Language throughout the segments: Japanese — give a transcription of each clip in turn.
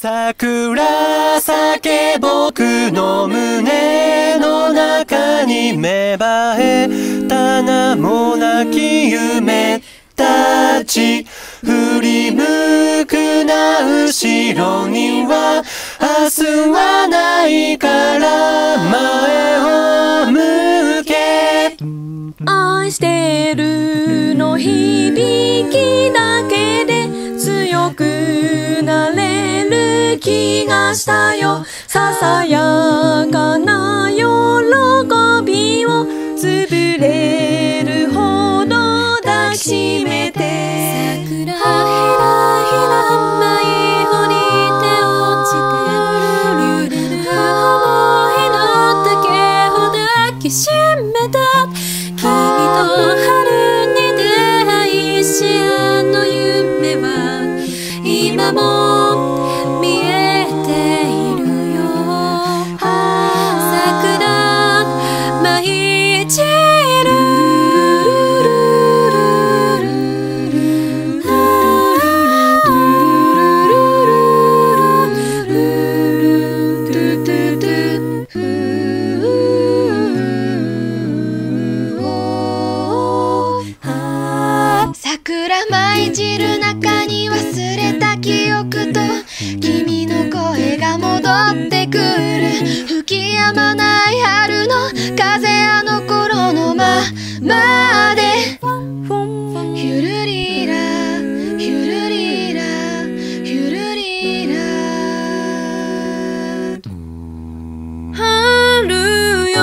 桜咲け僕の胸の中に芽生えた名もなき夢たち振り向くな後ろには明日はないから前を向け。愛してるの響き気がしたよ。ささやかな喜びを潰れるほど抱きしめて。桜ひらひら舞い降りて落ちて揺れる思いの竹を抱きしめた君と春に出会いしあの夢は今も戻ってくる。吹き止まない春の風あの頃のままで。ヒュルリラヒュルリラヒュルリラ春よ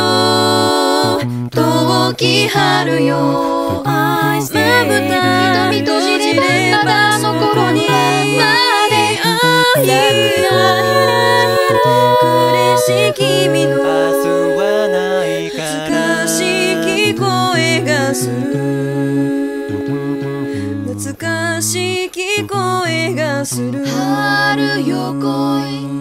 遠き春よ。愛してる瞳閉じればまだあの頃のままで君の明日はないから。懐かしい聞こえがする。懐かしい聞こえがする。春よ来い